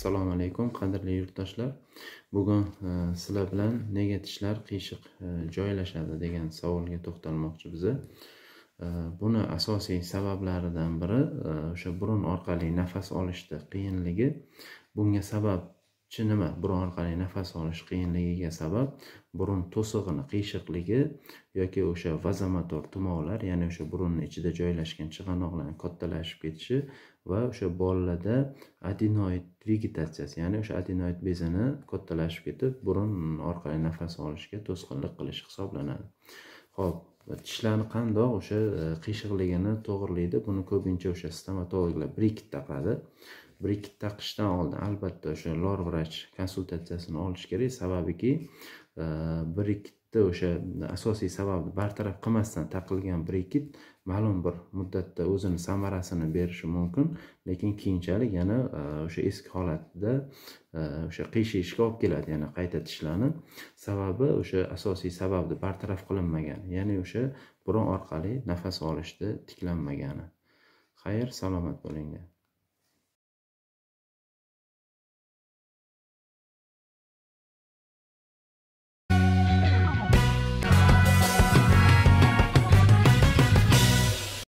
assalomu alaykum qadrli yurtdoshlar. Bugun e, sizlar bilan nega tishlar qiyshiq e, joylashadi degan savolga to'xtalmoqchi biz e, buni asosiy sabablaridan biri e, o'sha burun orqali nafas olishda qiyinligi. Bunga sabab chi nima? Burun orqali nafas olish qiyinligiga sabab burun to'sig'ini qiyshiqligi yoki o'sha vazomotor tumovlar ya'ni o'sha burunni ichida joylashgan chig'anoqlarni kattalashib ketishi va o'sha bolalarda adenoid vegetatsiyasi ya'ni o'sha adenoid bezini kattalashib ketib burun orqali nafas olishga to'sqinlik qilish hisoblanadi. Ho'p tishlarni qandoq o'sha e, qiyshiqligini to'g'irlaydi. Buni ko'pincha o'sha stomatologlar brikit taqadi. Brikit taqishdan oldin. Albatta o'sha lor vrach konsultatsiyasini olish kerak. Sababiki e, bir ikkita o'sha asosiy sababni bartaraf qilmasdan taqilgan brikit ma'lum bir muddatda o'zini samarasini berishi mumkin. Lekin keyinchalik yana e, o'sha eski holatida e, o'sha qiyshayishga olib keladi yana qayta tishlarni sababi o'sha asosiy sababni bartaraf qilinmagan ya'ni o'sha burun orqali nafas olishni tiklanmagani. Xayr salomat bo'linglar.